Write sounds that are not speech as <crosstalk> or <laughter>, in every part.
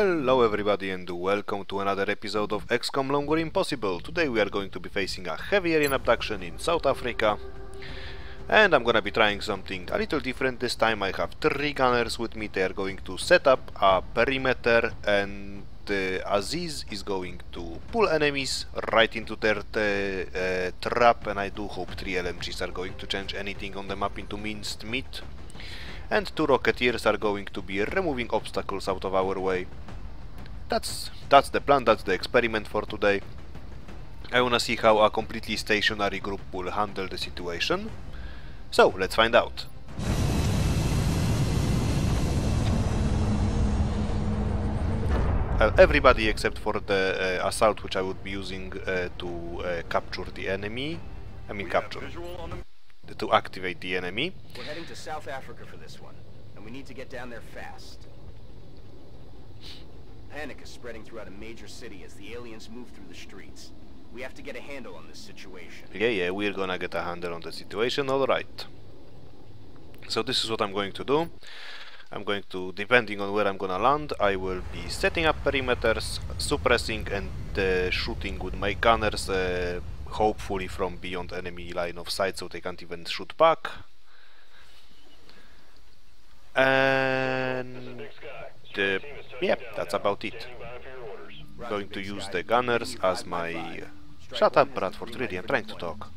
Hello everybody and welcome to another episode of XCOM Long War Impossible. Today we are going to be facing a heavy alien abduction in South Africa. And I'm gonna be trying something a little different this time. I have three gunners with me. They are going to set up a perimeter and uh, Aziz is going to pull enemies right into their uh, trap and I do hope three LMGs are going to change anything on the map into minced meat and two Rocketeers are going to be removing obstacles out of our way. That's that's the plan, that's the experiment for today. I wanna see how a completely stationary group will handle the situation. So, let's find out. Uh, everybody except for the uh, assault which I would be using uh, to uh, capture the enemy. I mean capture to activate the enemy. We're heading to South Africa for this one, and we need to get down there fast. Panic is spreading throughout a major city as the aliens move through the streets. We have to get a handle on this situation. Yeah, yeah, we're gonna get a handle on the situation, alright. So this is what I'm going to do. I'm going to, depending on where I'm gonna land, I will be setting up perimeters, suppressing and uh, shooting with my gunners uh, hopefully from beyond enemy line of sight so they can't even shoot back. And uh, yeah, that's about it. I'm Going to use the gunners as my... Shut up Bradford, really, I'm trying to talk.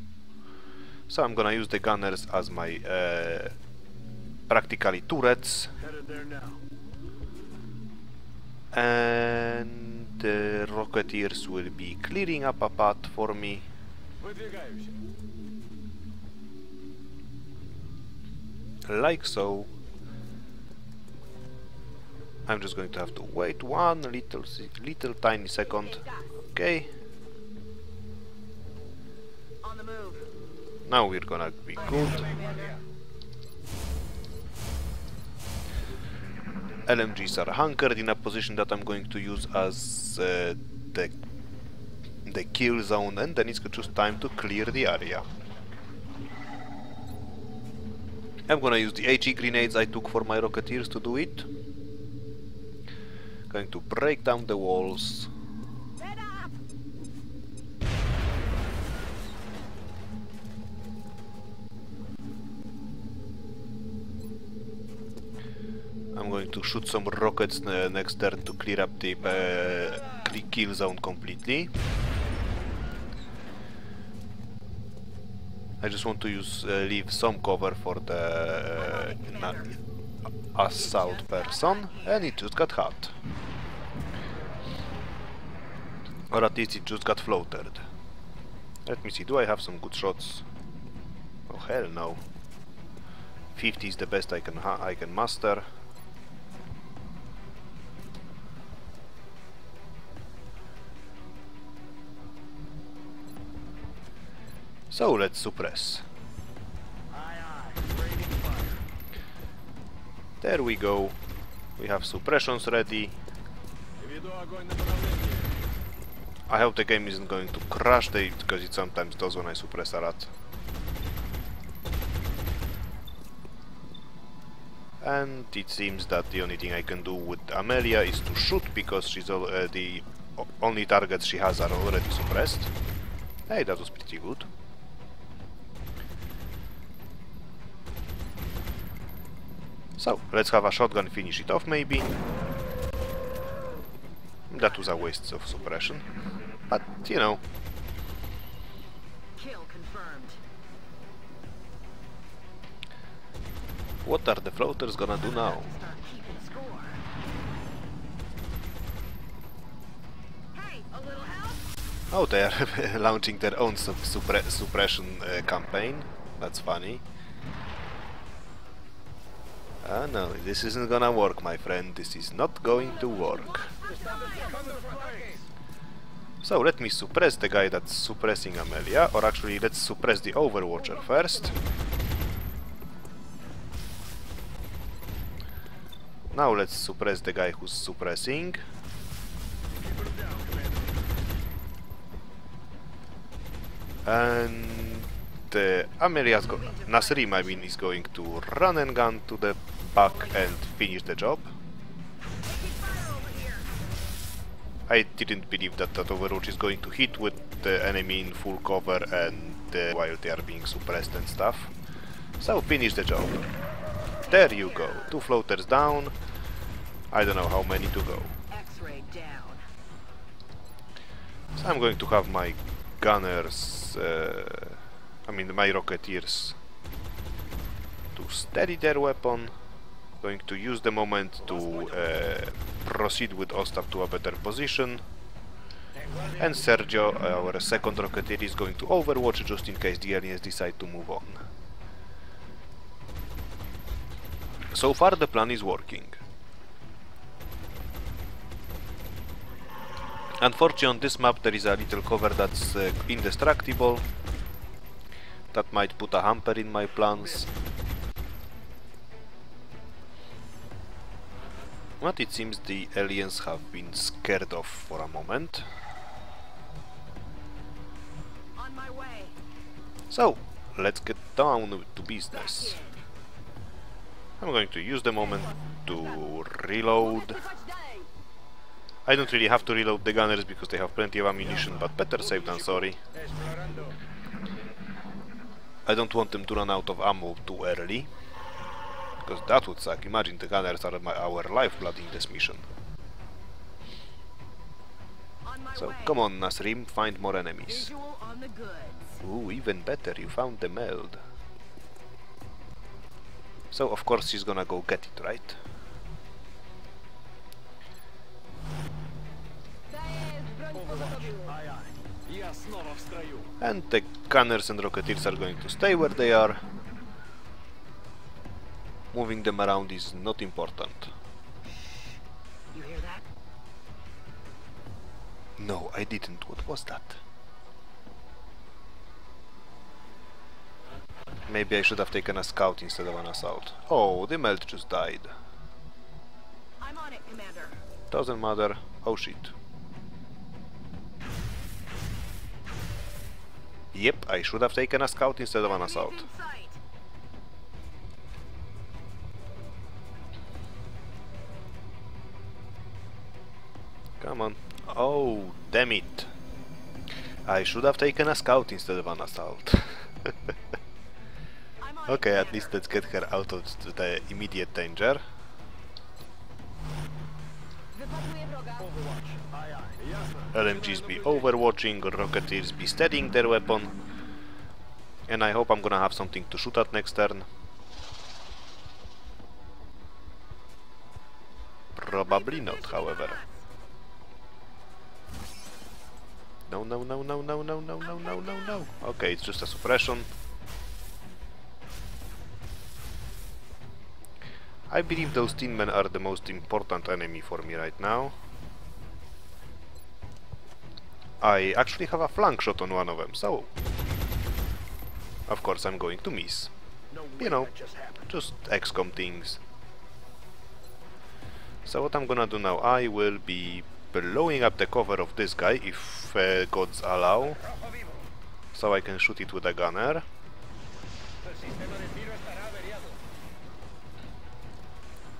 So I'm gonna use the gunners as my uh, practically turrets. And the Rocketeers will be clearing up a path for me. Like so. I'm just going to have to wait one little little tiny second. Okay. Now we're gonna be good. LMGs are hunkered in a position that I'm going to use as uh, the the kill zone and then it's just time to clear the area. I'm gonna use the HE grenades I took for my Rocketeers to do it. Going to break down the walls. I'm going to shoot some rockets next turn to clear up the uh, kill zone completely. I just want to use uh, leave some cover for the uh, assault person and it just got hot. Or at least it just got floated. Let me see, do I have some good shots? Oh hell no. 50 is the best I can I can master. So let's suppress. There we go. We have suppressions ready. I hope the game isn't going to crash the because it sometimes does when I suppress a lot. And it seems that the only thing I can do with Amelia is to shoot because she's uh, the only targets she has are already suppressed. Hey, that was pretty good. So, let's have a shotgun finish it off maybe. That was a waste of suppression. You know. What are the floaters gonna do now? Oh, they are <laughs> launching their own suppre suppression uh, campaign. That's funny. Ah no, this isn't gonna work, my friend. This is not going to work. So let me suppress the guy that's suppressing Amelia, or actually let's suppress the Overwatcher first. Now let's suppress the guy who's suppressing. And uh, Amelia's go Nasrim, I mean, is going to run and gun to the back and finish the job. I didn't believe that that Overwatch is going to hit with the enemy in full cover and uh, while they are being suppressed and stuff. So finish the job. There you go. Two floaters down. I don't know how many to go. X-ray down. So I'm going to have my gunners, uh, I mean my rocketeers, to steady their weapon. Going to use the moment to uh, proceed with Ostap to a better position. And Sergio, our second rocketeer, is going to overwatch just in case the aliens decide to move on. So far the plan is working. Unfortunately on this map there is a little cover that's uh, indestructible. That might put a hamper in my plans. But it seems the aliens have been scared off for a moment. On my way. So, let's get down to business. I'm going to use the moment to reload. I don't really have to reload the gunners because they have plenty of ammunition, but better safe than sorry. I don't want them to run out of ammo too early. Because that would suck. Imagine the gunners are my, our lifeblood in this mission. So, come on, Nasrim, find more enemies. Ooh, even better, you found the meld. So, of course, she's gonna go get it, right? And the gunners and rocketeers are going to stay where they are. Moving them around is not important. You hear that? No, I didn't. What was that? Maybe I should have taken a scout instead of an assault. Oh, the meld just died. I'm on it, Commander. Doesn't matter. Oh shit. Yep, I should have taken a scout instead of an assault. Come on. Oh, damn it. I should have taken a scout instead of an assault. <laughs> okay, at least let's get her out of the immediate danger. LMGs be overwatching, rocketeers be steadying their weapon. And I hope I'm gonna have something to shoot at next turn. Probably not, however. No, no, no, no, no, no, no, no, no, no, no. Okay, it's just a suppression. I believe those tin men are the most important enemy for me right now. I actually have a flank shot on one of them, so... Of course I'm going to miss. You know, that just happened. just XCOM things. So what I'm gonna do now, I will be blowing up the cover of this guy, if uh, gods allow, so I can shoot it with a gunner.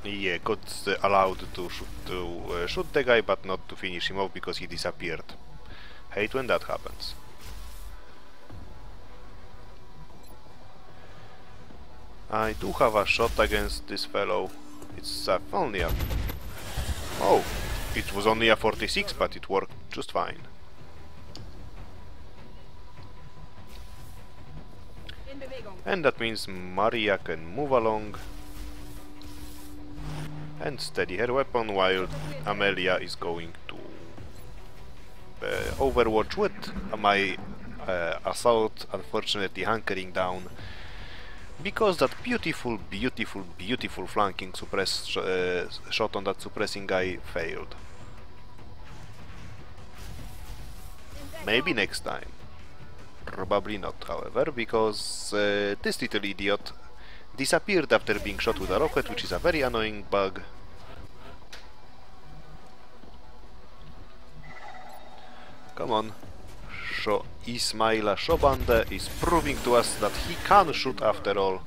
Yeah, gods allowed to shoot, to uh, shoot the guy, but not to finish him off because he disappeared. Hate when that happens. I do have a shot against this fellow. It's uh, only a... Oh! It was only a 46, but it worked just fine. And that means Maria can move along and steady her weapon while Amelia is going to uh, overwatch with my uh, assault unfortunately hunkering down because that beautiful, beautiful, beautiful flanking suppress sh uh, shot on that suppressing guy failed. Maybe next time. Probably not, however, because uh, this little idiot disappeared after being shot with a rocket, which is a very annoying bug. Come on. Sho Ismaila Shobande is proving to us that he can shoot after all.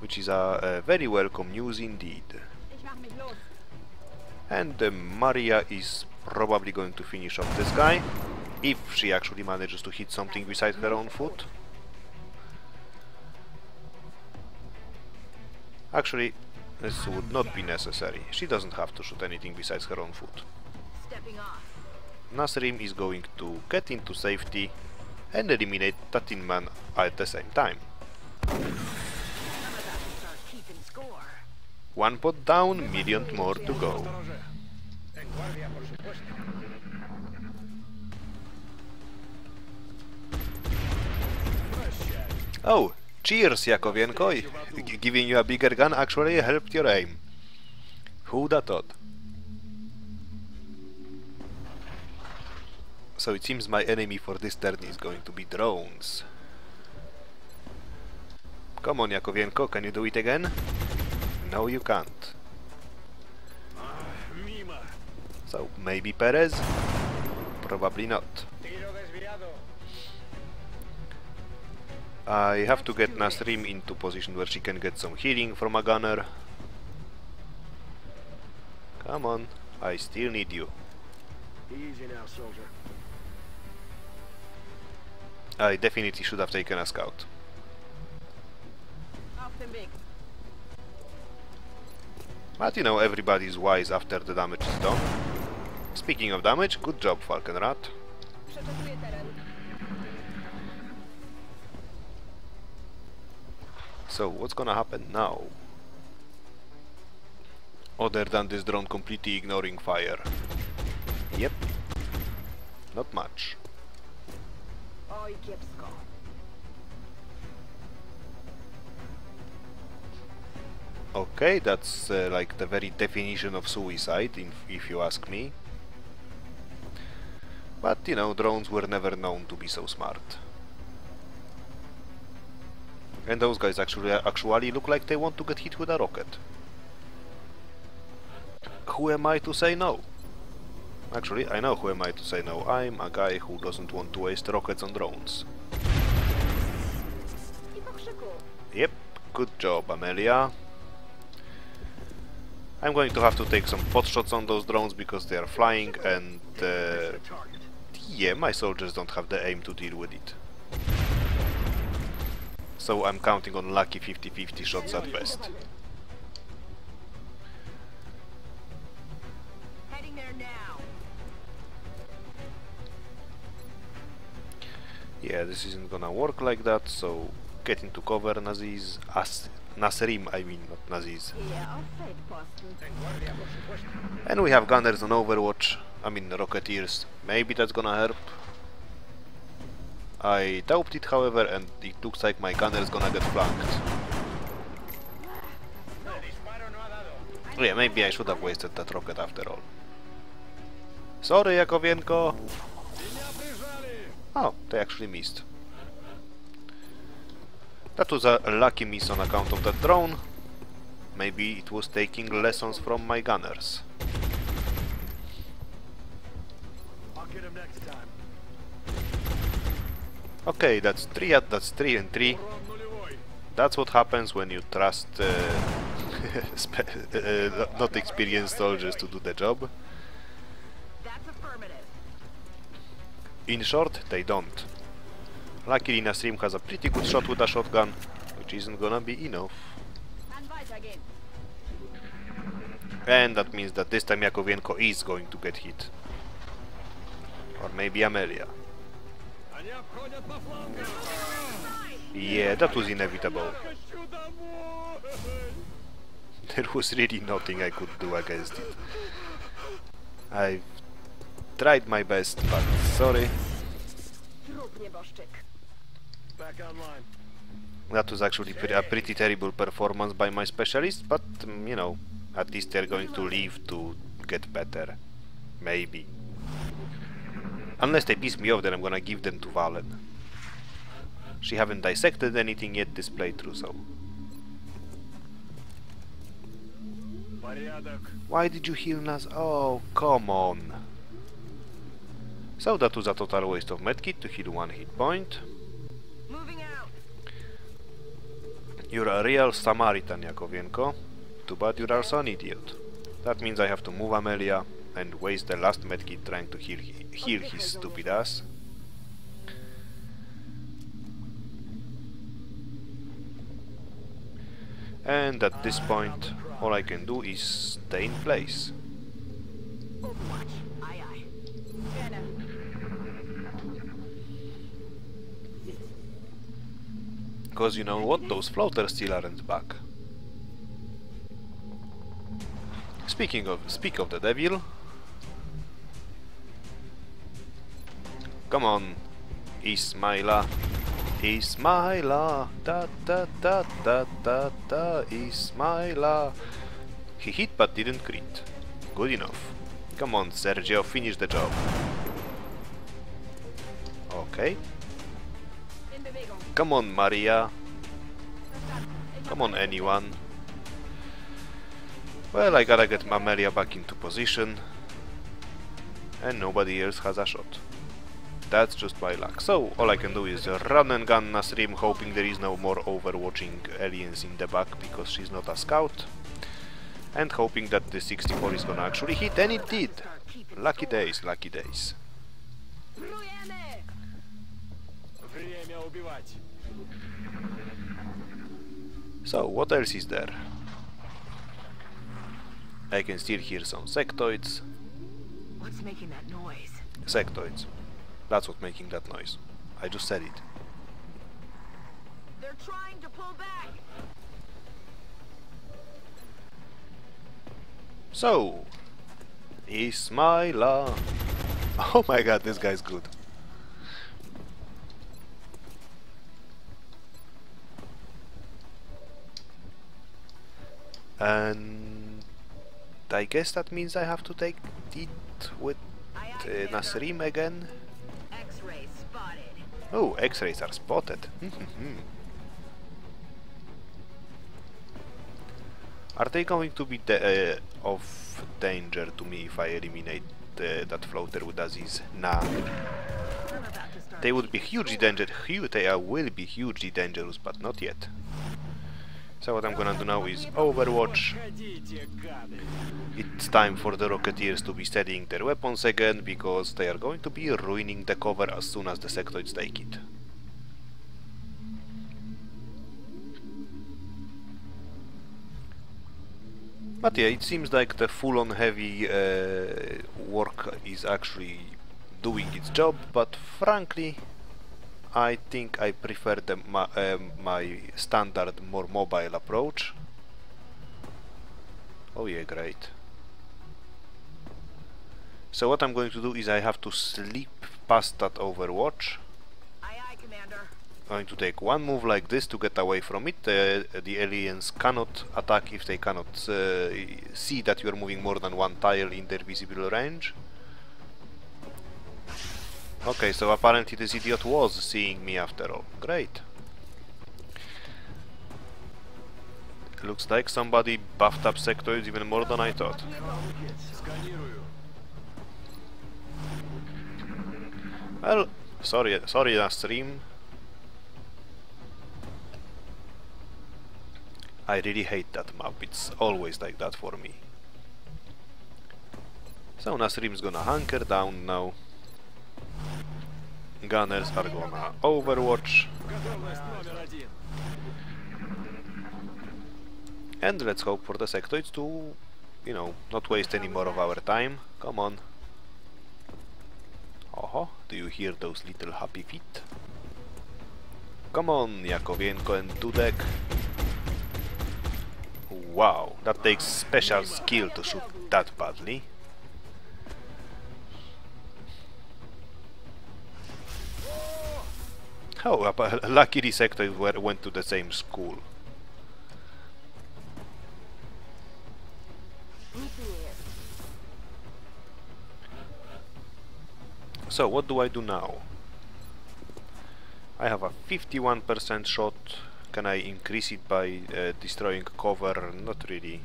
Which is a, a very welcome news indeed. And uh, Maria is probably going to finish off this guy, if she actually manages to hit something beside her own foot. Actually, this would not be necessary. She doesn't have to shoot anything besides her own foot. Nasrim is going to get into safety and eliminate Tatinman at the same time. One pot down, million more to go. Oh, cheers Jakovienko, giving you a bigger gun actually helped your aim. Who'da thought? So it seems my enemy for this turn is going to be drones. Come on, Jakovienko, can you do it again? No, you can't. So, maybe Perez? Probably not. I have to get Nasrim into position where she can get some healing from a gunner. Come on, I still need you. Easy now, soldier. I definitely should have taken a scout. But you know, everybody's wise after the damage is done. Speaking of damage, good job. Przeczekuję teren. So, what's gonna happen now? Other than this drone completely ignoring fire. Yep. Not much. Okay, that's uh, like the very definition of suicide, if, if you ask me. But you know, drones were never known to be so smart. And those guys actually actually look like they want to get hit with a rocket. Who am I to say no? Actually, I know who am I to say no. I'm a guy who doesn't want to waste rockets on drones. Yep, good job, Amelia. I'm going to have to take some pot shots on those drones because they are flying and uh, yeah, my soldiers don't have the aim to deal with it. So I'm counting on lucky 50-50 shots at best. Heading there now. Yeah, this isn't gonna work like that, so get into cover, Naziz. As Nasrim, I mean, not supuesto. And we have gunners on Overwatch, I mean Rocketeers. Maybe that's gonna help. I doubt it, however, and it looks like my gunner's gonna get flanked. Yeah, maybe I should have wasted that rocket after all. Sorry, Jakowienko! Oh, they actually missed. That was a lucky miss on account of that drone. Maybe it was taking lessons from my gunners. Okay, that's three. That's three and three. That's what happens when you trust uh, <laughs> uh, uh, not experienced soldiers to do the job. In short, they don't. Luckily Nasrim has a pretty good shot with a shotgun, which isn't gonna be enough. And that means that this time Yakovenko is going to get hit. Or maybe Amelia. Yeah, that was inevitable. <laughs> There was really nothing I could do against it. I Tried my best, but sorry. That was actually pre a pretty terrible performance by my specialist, but mm, you know, at least they're going to leave to get better. Maybe. Unless they piss me off, then I'm gonna give them to Vahlen. She haven't dissected anything yet this playthrough, so... Why did you heal us? Oh, come on. So that was a total waste of medkit to heal one hit point. Moving out. You're a real Samaritan, Jakowienko. Too bad you're also an idiot. That means I have to move Amelia and waste the last medkit trying to heal, heal his stupid ass. And at this point, all I can do is stay in place. Oh, Because you know what, those floaters still aren't back. Speaking of, speak of the devil. Come on, Ismaila. Ismaila, da da da da da da, Ismaila. He hit but didn't crit. Good enough. Come on, Sergio, finish the job. Okay. Come on, Maria. Come on, anyone. Well, I gotta get Mamelia back into position. And nobody else has a shot. That's just my luck. So, all I can do is run and gun Nasrim, hoping there is no more overwatching aliens in the back because she's not a scout. And hoping that the 64 is gonna actually hit, and it did! Lucky days, lucky days. So, what else is there? I can still hear some sectoids. What's making that noise? Sectoids. That's what's making that noise. I just said it. They're trying to pull back. So, Ismaila. <laughs> Oh my god, this guy's good. And I guess that means I have to take it with uh, Nasrim again. X-ray spotted. Oh, X-rays are spotted. <laughs> are they going to be uh, of danger to me if I eliminate uh, that floater with Aziz? Nah. I'm about to start They would be hugely dangerous. They are, will be hugely dangerous, but not yet. So what I'm gonna do now is Overwatch. It's time for the Rocketeers to be steadying their weapons again, because they are going to be ruining the cover as soon as the Sectoids take it. But yeah, it seems like the full-on heavy uh, work is actually doing its job, but frankly, I think I prefer the, my, um, my standard, more mobile approach. Oh yeah, great. So what I'm going to do is I have to sleep past that Overwatch. Aye, aye, Commander. going to take one move like this to get away from it. Uh, the aliens cannot attack if they cannot uh, see that you are moving more than one tile in their visible range. Okay, so apparently this idiot was seeing me after all. Great. Looks like somebody buffed up sectoids even more than I thought. Well, sorry, sorry last stream. I really hate that map, it's always like that for me. So Nasrim's gonna hunker down now. Gunners are gonna overwatch. Готовность номер один. And let's hope for the sectoids to, you know, not waste any more of our time. Come on. Oho, do you hear those little happy feet? Come on, Yakovienko and Dudek. Wow, that takes special skill to shoot that badly. Oh, lucky the sectoids were, went to the same school. So what do I do now? I have a 51% shot. Can I increase it by uh, destroying cover? Not really.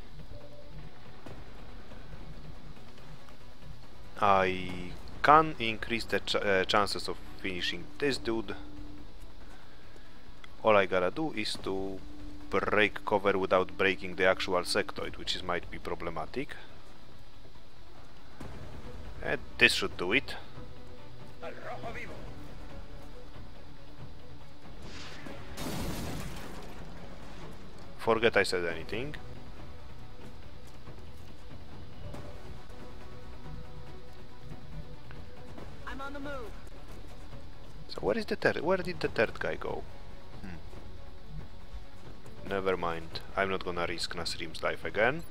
I can increase the ch uh, chances of finishing this dude. All I gotta do is to break cover without breaking the actual sectoid, which is might be problematic. And this should do it. Forget I said anything. I'm on the move. So where is the third? Where did the third guy go? Never mind. I'm not gonna risk Nasrim's life again.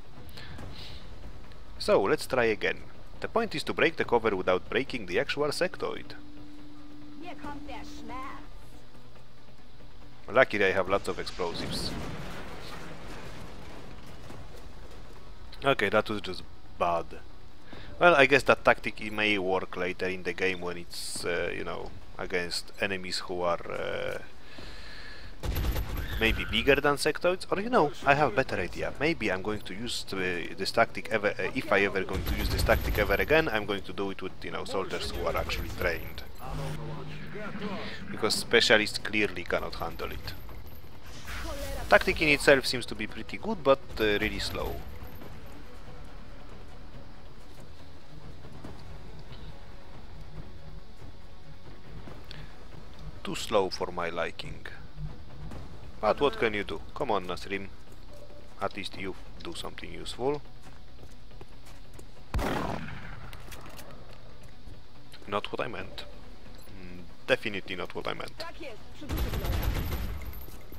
So let's try again. The point is to break the cover without breaking the actual sectoid. Here kommt der Schmerz. Luckily I have lots of explosives. Okay, that was just bad. Well, I guess that tactic may work later in the game when it's, uh, you know, against enemies who are uh, maybe bigger than sectoids. Or, you know, I have a better idea. Maybe I'm going to use uh, this tactic ever, uh, if I ever going to use this tactic ever again, I'm going to do it with, you know, soldiers who are actually trained. Because specialists clearly cannot handle it. Tactic in itself seems to be pretty good, but uh, really slow. Too slow for my liking. But what can you do? Come on, Nasrim. At least you do something useful. Not what I meant. Hmm, definitely not what I meant.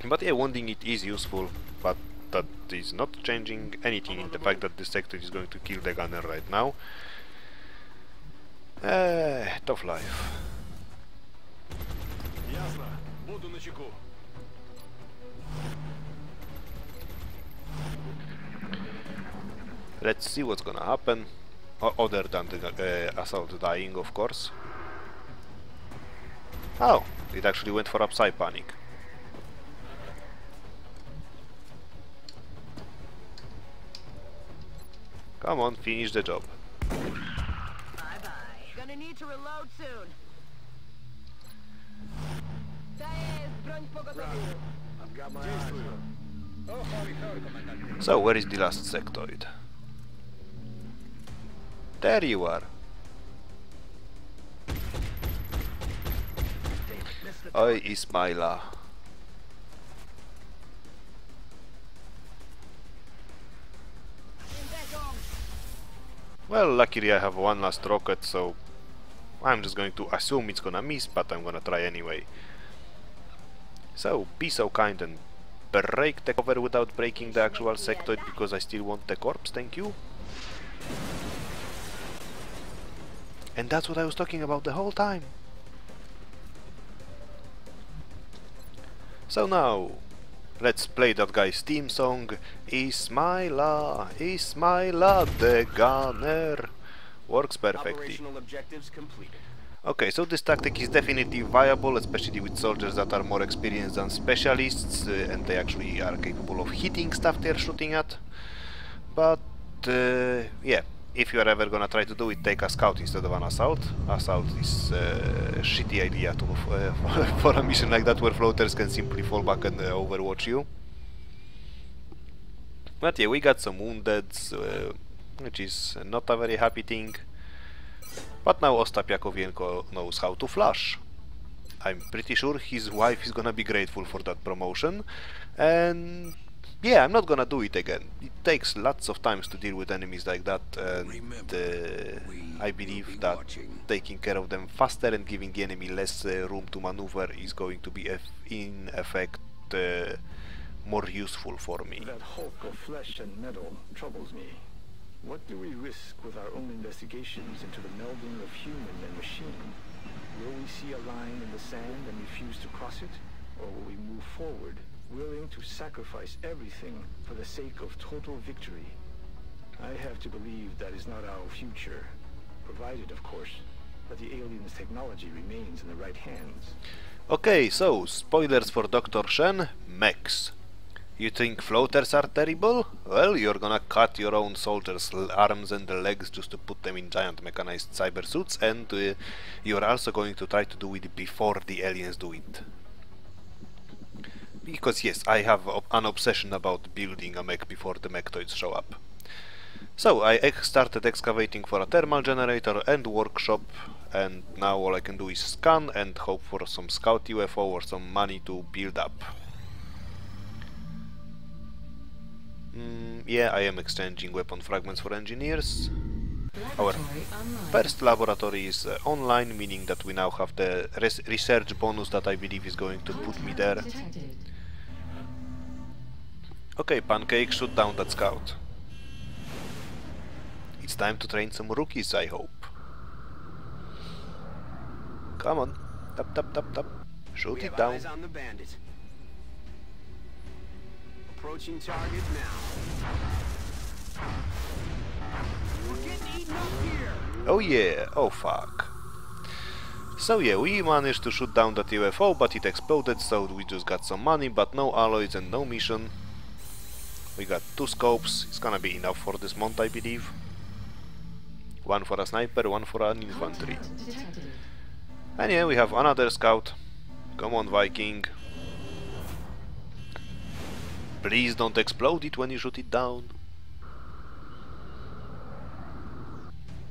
But yeah, wounding it is useful, but that is not changing anything in the fact that the sectoid is going to kill the gunner right now. Uh, tough life. Let's see what's gonna happen. O other than the uh, assault dying, of course. Oh, it actually went for upside panic. Come on, finish the job. Bye bye. Gonna need to reload soon. To jest broń pogotowiu. I've got my eyes on So, where is the last sectoid? There you are. Oj, Ismaila. In Well, luckily I have one last rocket, so I'm just going to assume it's gonna miss, but I'm gonna try anyway. So, be so kind and break the cover without breaking the actual sectoid, because I still want the corpse, thank you. And that's what I was talking about the whole time. So now, let's play that guy's theme song, Ismaila, Ismaila the Gunner. Works perfectly. Operational objectives completed. Okay, so this tactic is definitely viable, especially with soldiers that are more experienced than specialists, uh, and they actually are capable of hitting stuff they're shooting at. But, uh, yeah, if you are ever gonna try to do it, take a scout instead of an assault. Assault is uh, a shitty idea to, uh, <laughs> for a mission like that where floaters can simply fall back and uh, overwatch you. But yeah, we got some wounded, uh, which is not a very happy thing. But now Ostap Yakovenko knows how to flush. I'm pretty sure his wife is gonna be grateful for that promotion. And yeah, I'm not gonna do it again. It takes lots of times to deal with enemies like that, and uh, I believe that taking care of them faster and giving the enemy less uh, room to maneuver is going to be eff in effect uh, more useful for me. That hulk of flesh and metal troubles me. What do we risk with our own investigations into the melding of human and machine? Will we see a line in the sand and refuse to cross it? Or will we move forward, willing to sacrifice everything for the sake of total victory? I have to believe that is not our future, provided, of course, that the aliens' technology remains in the right hands. Okay, so spoilers for Dr. Shen, mechs. You think floaters are terrible? Well, you're gonna cut your own soldiers' arms and legs just to put them in giant mechanized cyber suits, and uh, you're also going to try to do it before the aliens do it. Because yes, I have an obsession about building a mech before the mechtoids show up. So I ex started excavating for a thermal generator and workshop and now all I can do is scan and hope for some scout UFO or some money to build up. Mm, yeah, I am exchanging weapon fragments for engineers. Our first laboratory is uh, online, meaning that we now have the res research bonus that I believe is going to put me there. Okay, Pancake, shoot down that scout. It's time to train some rookies, I hope. Come on. Tap, tap, tap, tap. Shoot We it down. on the bandit. Approaching target now. We're getting eaten up here. Oh yeah, oh fuck. So yeah, we managed to shoot down that UFO, but it exploded, so we just got some money, but no alloys and no mission. We got two scopes, it's gonna be enough for this month, I believe. One for a sniper, one for an infantry. And yeah, we have another scout. Come on, Viking. Please don't explode it when you shoot it down.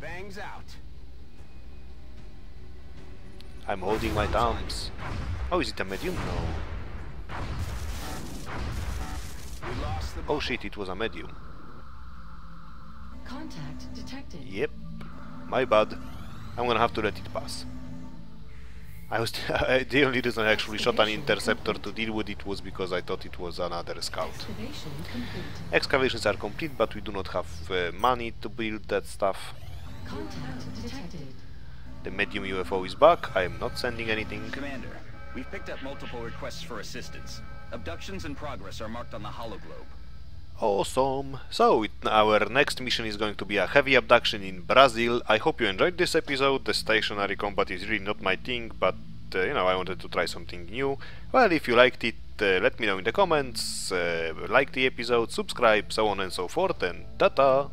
Bangs out. I'm holding my thumbs. Oh, is it a medium? No. Oh shit, it was a medium. Contact detected. Yep. My bad. I'm gonna have to let it pass. I was <laughs> the only reason I actually shot an interceptor to deal with it was because I thought it was another scout. Excavation. Excavations are complete, but we do not have uh, money to build that stuff. Contact detected. The medium UFO is back. I am not sending anything. Commander, we've picked up multiple requests for assistance. Abductions in progress are marked on the hologlobe. Awesome! So, it, our next mission is going to be a heavy abduction in Brazil. I hope you enjoyed this episode. The stationary combat is really not my thing, but uh, you know, I wanted to try something new. Well, if you liked it, uh, let me know in the comments, uh, like the episode, subscribe, so on and so forth, and ta-ta!